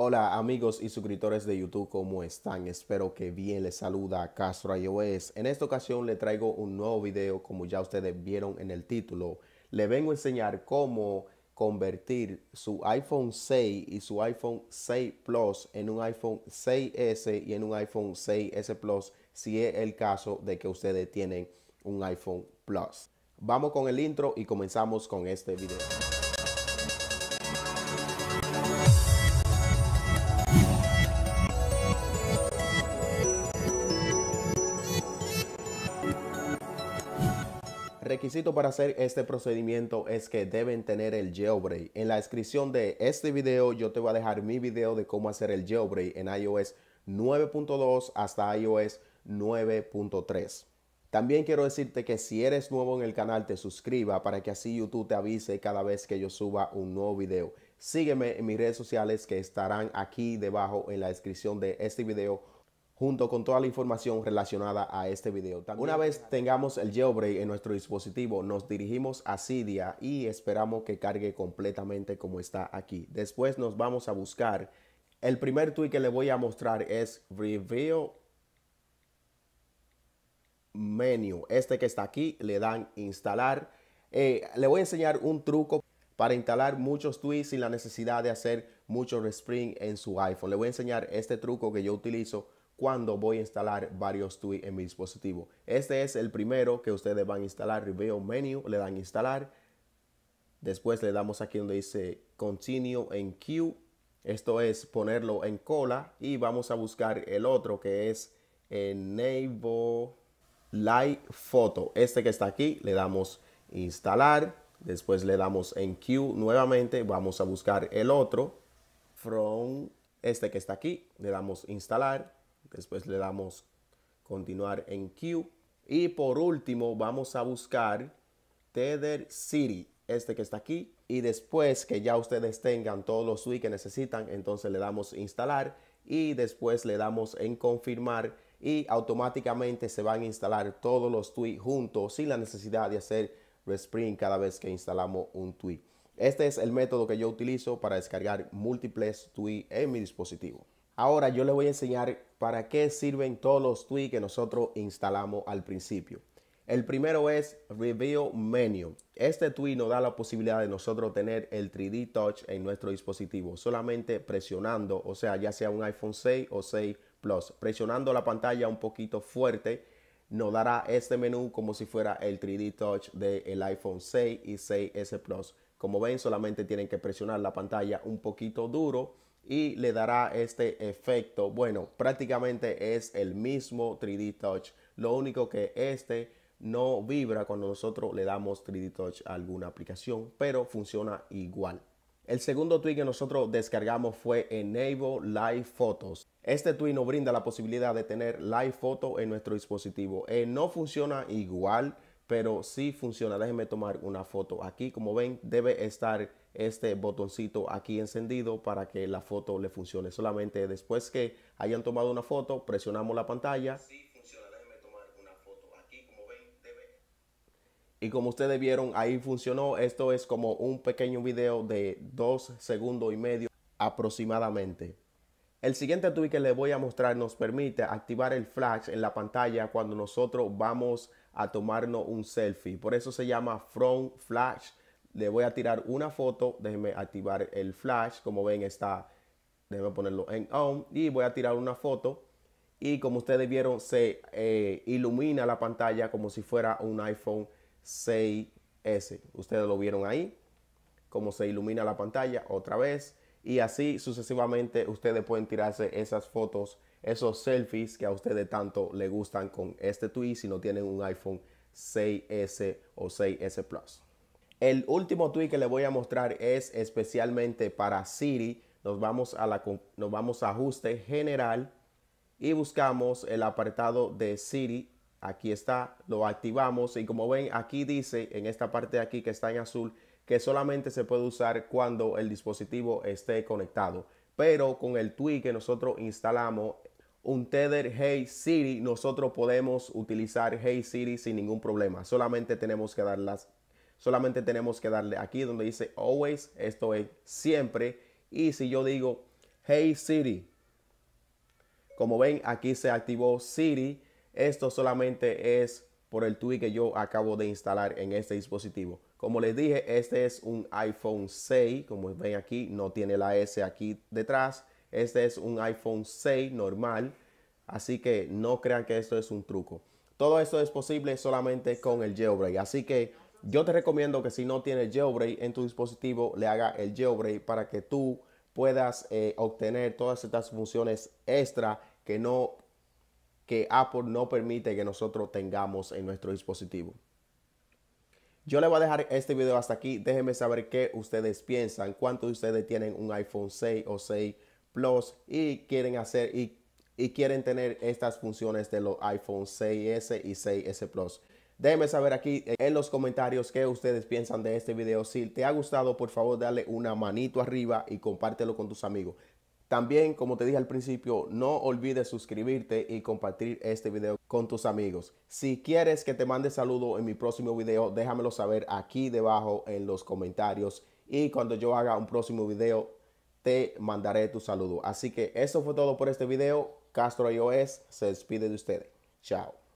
Hola amigos y suscriptores de YouTube, ¿cómo están? Espero que bien les saluda Castro iOS. En esta ocasión le traigo un nuevo video, como ya ustedes vieron en el título. Le vengo a enseñar cómo convertir su iPhone 6 y su iPhone 6 Plus en un iPhone 6S y en un iPhone 6S Plus si es el caso de que ustedes tienen un iPhone Plus. Vamos con el intro y comenzamos con este video. Requisito para hacer este procedimiento es que deben tener el jailbreak. En la descripción de este video yo te voy a dejar mi video de cómo hacer el jailbreak en iOS 9.2 hasta iOS 9.3. También quiero decirte que si eres nuevo en el canal te suscriba para que así YouTube te avise cada vez que yo suba un nuevo video. Sígueme en mis redes sociales que estarán aquí debajo en la descripción de este video junto con toda la información relacionada a este video. Una vez tengamos el jailbreak en nuestro dispositivo, nos dirigimos a Cydia y esperamos que cargue completamente como está aquí. Después nos vamos a buscar. El primer tweet que le voy a mostrar es Reveal Menu. Este que está aquí, le dan instalar. Eh, le voy a enseñar un truco para instalar muchos tweets sin la necesidad de hacer mucho respring en su iPhone. Le voy a enseñar este truco que yo utilizo cuando voy a instalar varios tweets en mi dispositivo. Este es el primero que ustedes van a instalar. Reveal Menu, le dan instalar. Después le damos aquí donde dice Continue en Queue. Esto es ponerlo en cola y vamos a buscar el otro que es Enable Live Photo. Este que está aquí le damos instalar. Después le damos en Queue nuevamente. Vamos a buscar el otro. From este que está aquí le damos instalar Después le damos continuar en Q. Y por último vamos a buscar Tether City, este que está aquí. Y después que ya ustedes tengan todos los tweets que necesitan, entonces le damos instalar y después le damos en confirmar y automáticamente se van a instalar todos los tweets juntos sin la necesidad de hacer respring cada vez que instalamos un tweet. Este es el método que yo utilizo para descargar múltiples tweets en mi dispositivo. Ahora yo les voy a enseñar para qué sirven todos los tweets que nosotros instalamos al principio. El primero es Reveal Menu. Este tweet nos da la posibilidad de nosotros tener el 3D Touch en nuestro dispositivo, solamente presionando, o sea, ya sea un iPhone 6 o 6 Plus, presionando la pantalla un poquito fuerte, nos dará este menú como si fuera el 3D Touch del iPhone 6 y 6S Plus. Como ven, solamente tienen que presionar la pantalla un poquito duro y le dará este efecto. Bueno, prácticamente es el mismo 3D Touch. Lo único que este no vibra cuando nosotros le damos 3D Touch a alguna aplicación, pero funciona igual. El segundo tweet que nosotros descargamos fue Enable Live Photos. Este tweet nos brinda la posibilidad de tener live photo en nuestro dispositivo. Eh, no funciona igual pero sí funciona. Déjenme tomar una foto. Aquí, como ven, debe estar este botoncito aquí encendido para que la foto le funcione. Solamente después que hayan tomado una foto, presionamos la pantalla. Sí funciona. Déjenme tomar una foto. Aquí, como ven, debe... Y como ustedes vieron, ahí funcionó. Esto es como un pequeño video de dos segundos y medio aproximadamente. El siguiente tweet que les voy a mostrar nos permite activar el flash en la pantalla cuando nosotros vamos a tomarnos un selfie. Por eso se llama Front Flash. Le voy a tirar una foto. Déjenme activar el flash. Como ven está, déjenme ponerlo en on. Y voy a tirar una foto. Y como ustedes vieron, se eh, ilumina la pantalla como si fuera un iPhone 6S. Ustedes lo vieron ahí. Como se ilumina la pantalla otra vez. Y así sucesivamente ustedes pueden tirarse esas fotos esos selfies que a ustedes tanto le gustan con este tweet si no tienen un iPhone 6S o 6S Plus. El último tweet que les voy a mostrar es especialmente para Siri. Nos vamos a, la, nos vamos a ajuste general y buscamos el apartado de Siri. Aquí está, lo activamos y como ven aquí dice en esta parte de aquí que está en azul que solamente se puede usar cuando el dispositivo esté conectado. Pero con el tweet que nosotros instalamos un Tether Hey Siri, nosotros podemos utilizar Hey Siri sin ningún problema. Solamente tenemos que darlas, solamente tenemos que darle aquí donde dice always, esto es siempre. Y si yo digo Hey Siri. Como ven, aquí se activó Siri. Esto solamente es por el tweet que yo acabo de instalar en este dispositivo. Como les dije, este es un iPhone 6. Como ven aquí, no tiene la S aquí detrás. Este es un iPhone 6 normal. Así que no crean que esto es un truco. Todo esto es posible solamente con el jailbreak. Así que yo te recomiendo que si no tienes jailbreak en tu dispositivo, le haga el jailbreak para que tú puedas eh, obtener todas estas funciones extra que Apple no permite que nosotros tengamos en nuestro dispositivo. Yo le voy a dejar este video hasta aquí. Déjenme saber qué ustedes piensan. ¿Cuántos de ustedes tienen un iPhone 6 o 6 Plus y quieren hacer y, y quieren tener estas funciones de los iPhone 6S y 6S Plus? Déjenme saber aquí en los comentarios qué ustedes piensan de este video. Si te ha gustado, por favor, dale una manito arriba y compártelo con tus amigos. También, como te dije al principio, no olvides suscribirte y compartir este video con tus amigos. Si quieres que te mande saludo en mi próximo video, déjamelo saber aquí debajo en los comentarios. Y cuando yo haga un próximo video, te mandaré tu saludo. Así que eso fue todo por este video. Castro iOS se despide de ustedes. Chao.